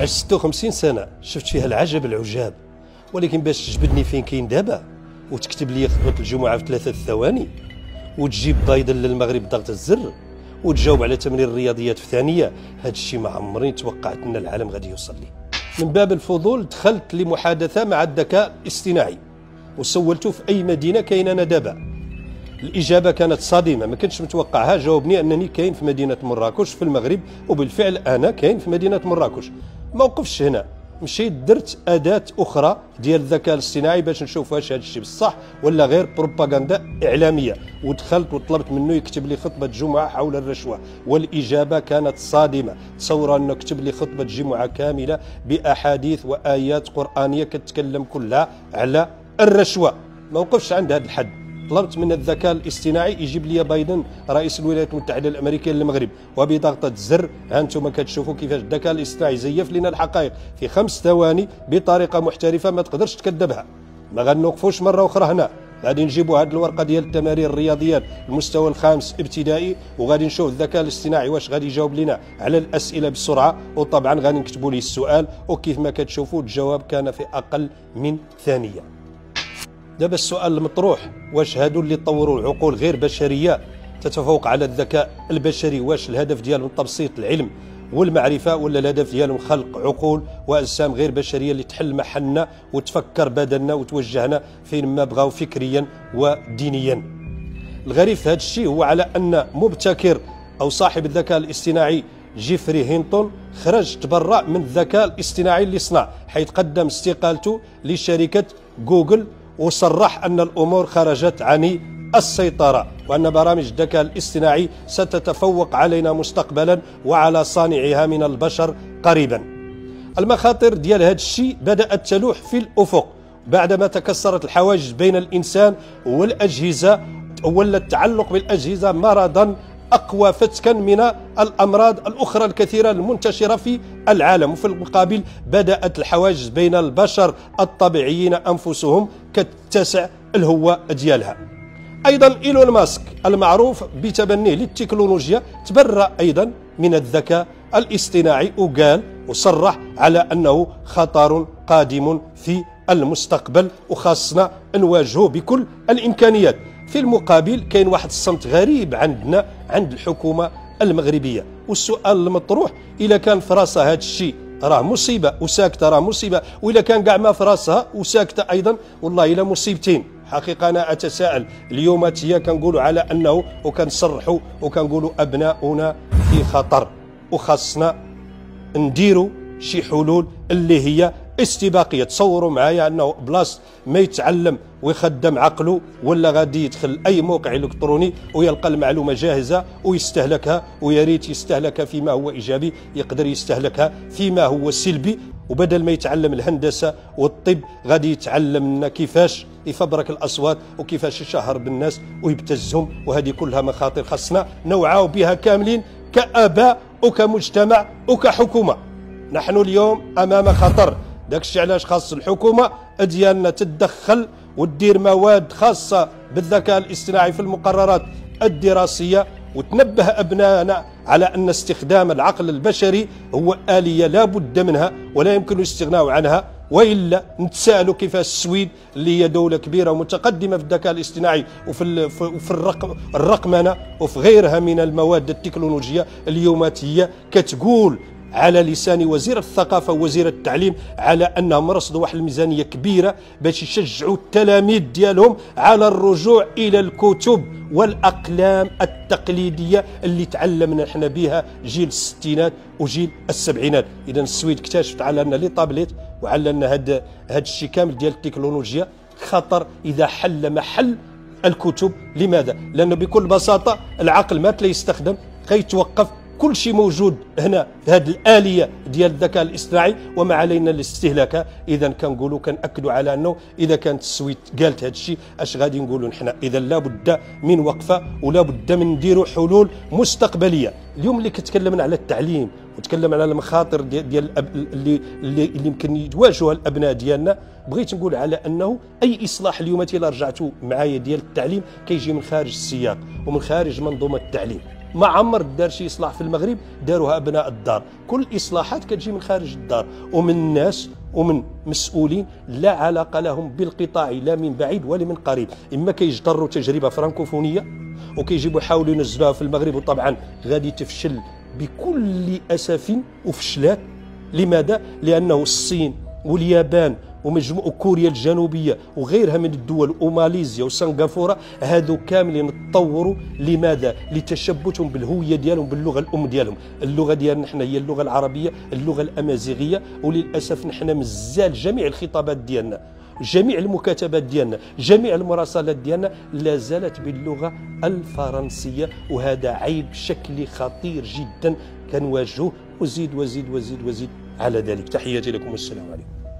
عشت 56 سنة شفت فيها العجب العجاب. ولكن باش تجبدني فين كاين دابا؟ وتكتب لي خطبه الجمعة في ثلاثة ثواني. وتجيب بايدن للمغرب بضغط الزر. وتجاوب على تمرين الرياضيات في ثانية. هذا الشيء ما عمرني توقعت إن العالم غادي يوصل لي. من باب الفضول دخلت لمحادثة مع الذكاء الاصطناعي. وسولته في أي مدينة كاين أنا دابا. الإجابة كانت صادمة. ما كنتش متوقعها. جاوبني أنني كاين في مدينة مراكش في المغرب. وبالفعل أنا كاين في مدينة مراكش. ما وقفش هنا. مشيت درت أداة أخرى ديال الذكاء الاصطناعي باش نشوف واش هذا الشيء بصح ولا غير بروباغندا إعلامية. ودخلت وطلبت منه يكتب لي خطبة جمعة حول الرشوة والإجابة كانت صادمة. تصور أنه كتب لي خطبة جمعة كاملة بأحاديث وآيات قرآنية كتكلم كلها على الرشوة. ما وقفش عند هذا الحد. طلبت من الذكاء الاصطناعي يجيب لي بايدن رئيس الولايات المتحدة الأمريكية للمغرب. وبضغطه زر ها أنتم كتشوفوا كيفاش الذكاء الاصطناعي زيف لنا الحقائق في خمس ثواني بطريقة محترفة ما تقدرش تكذبها. ما غنوقفوش مرة أخرى هنا. غادي نجيبوا هذه الورقة ديال التمارين الرياضيات المستوى الخامس ابتدائي وغادي نشوف الذكاء الاصطناعي واش غادي يجاوب لنا على الأسئلة بسرعة. وطبعا غادي نكتبوا ليه السؤال. وكيف ما كتشوفوا الجواب كان في أقل من ثانية. دابا السؤال المطروح واش هادو اللي طوروا العقول غير بشرية تتفوق على الذكاء البشري؟ واش الهدف ديالهم تبسيط العلم والمعرفة ولا الهدف ديالهم خلق عقول وأجسام غير بشرية اللي تحل محلنا وتفكر بدلنا وتوجهنا فين ما بغاو فكريا ودينيا؟ الغريب في هذا الشيء هو على أن مبتكر أو صاحب الذكاء الاصطناعي جيفري هينتون خرج تبرع من الذكاء الاصطناعي اللي صنع حيث قدم استقالته لشركة جوجل وصرح أن الأمور خرجت عن السيطرة وأن برامج الذكاء الاصطناعي ستتفوق علينا مستقبلا وعلى صانعها من البشر قريبا. المخاطر ديال هذا الشيء بدأت تلوح في الأفق بعدما تكسرت الحواجز بين الإنسان والأجهزة ولا التعلق بالأجهزة مرضا أقوى فتكا من الأمراض الأخرى الكثيرة المنتشرة في العالم. وفي المقابل بدأت الحواجز بين البشر الطبيعيين أنفسهم كتسع الهوة ديالها. أيضا إيلون ماسك المعروف بتبنيه للتكنولوجيا تبرأ أيضا من الذكاء الاصطناعي وقال وصرح على أنه خطر قادم في المستقبل وخاصنا نواجهه بكل الإمكانيات. في المقابل كاين واحد الصمت غريب عندنا عند الحكومة المغربية والسؤال المطروح اذا كان في راسها هذا الشيء راه مصيبة وساكتة راه مصيبة واذا كان كاع ما في راسها وساكتة أيضا والله إلا مصيبتين. حقيقة أنا أتساءل اليوم تيا كنقولوا على أنه وكنصرحوا وكنقولوا أبناؤنا في خطر وخاصنا نديروا شي حلول اللي هي استباقية. تصوروا معايا أنه بلاص ما يتعلم ويخدم عقله ولا غادي يدخل أي موقع إلكتروني ويلقى المعلومة جاهزة ويستهلكها ويا ريت يستهلكها فيما هو إيجابي يقدر يستهلكها فيما هو سلبي. وبدل ما يتعلم الهندسة والطب غادي يتعلم لنا كيفاش يفبرك الأصوات وكيفاش يشهر بالناس ويبتزهم. وهذه كلها مخاطر خاصنا نوعاو بها كاملين كآباء وكمجتمع وكحكومة. نحن اليوم أمام خطر. داك الشيء علاش خاص الحكومة ديالنا تتدخل وتدير مواد خاصة بالذكاء الاصطناعي في المقررات الدراسية وتنبه ابنائنا على أن استخدام العقل البشري هو آلية لا بد منها ولا يمكن الاستغناء عنها وإلا نتساءلوا كيف السويد اللي هي دولة كبيرة ومتقدمة في الذكاء الاصطناعي وفي في الرقم الرقمنة وفي غيرها من المواد التكنولوجية اليوماتيه كتقول على لسان وزير الثقافة ووزير التعليم على أنهم رصدوا واحد الميزانية كبيرة باش يشجعوا التلاميذ ديالهم على الرجوع إلى الكتب والأقلام التقليدية اللي تعلمنا إحنا بها جيل الستينات وجيل السبعينات. إذا السويد اكتشفت على أن لي طابليت وعلى أن هذا هذا الشيء كامل ديال التكنولوجيا خطر إذا حل محل الكتب. لماذا؟ لأنه بكل بساطة العقل ما تلاقي يستخدم كيتوقف كل شيء موجود هنا في هذه الآلية ديال الذكاء الاصطناعي وما علينا الاستهلاك. إذا كنقولوا كنأكدوا على أنه إذا كانت السويد قالت هذا الشيء أش غادي نقولوا نحن؟ إذا لابد من وقفة ولا بد من نديروا حلول مستقبلية. اليوم اللي كتكلمنا على التعليم وتكلمنا على المخاطر ديال, ديال اللي اللي اللي يمكن يواجهها الأبناء ديالنا بغيت نقول على أنه أي إصلاح اليوم إلا رجعتوا معايا ديال التعليم كيجي من خارج السياق ومن خارج منظومة التعليم. ما عمر دار شي إصلاح في المغرب داروها أبناء الدار. كل الاصلاحات كتجي من خارج الدار ومن ناس ومن مسؤولين لا علاقة لهم بالقطاع لا من بعيد ولا من قريب. إما كيجتروا تجربة فرانكوفونية وكيجيبوا يحاولوا ينزلوها في المغرب وطبعا غادي تفشل بكل أسف وفشلات. لماذا؟ لأنه الصين واليابان ومجموع كوريا الجنوبية وغيرها من الدول وماليزيا وسنغافورة هذو كاملين تطوروا. لماذا؟ لتشبتهم بالهوية ديالهم باللغة الأم ديالهم، اللغة ديالنا نحن هي اللغة العربية، اللغة الأمازيغية. وللأسف نحن مازال جميع الخطابات ديالنا جميع المكاتبات ديالنا جميع المراسلات ديالنا لا زالت باللغة الفرنسية. وهذا عيب شكلي خطير جدا. كنواجهه وزيد وزيد وزيد وزيد على ذلك. تحياتي لكم والسلام عليكم.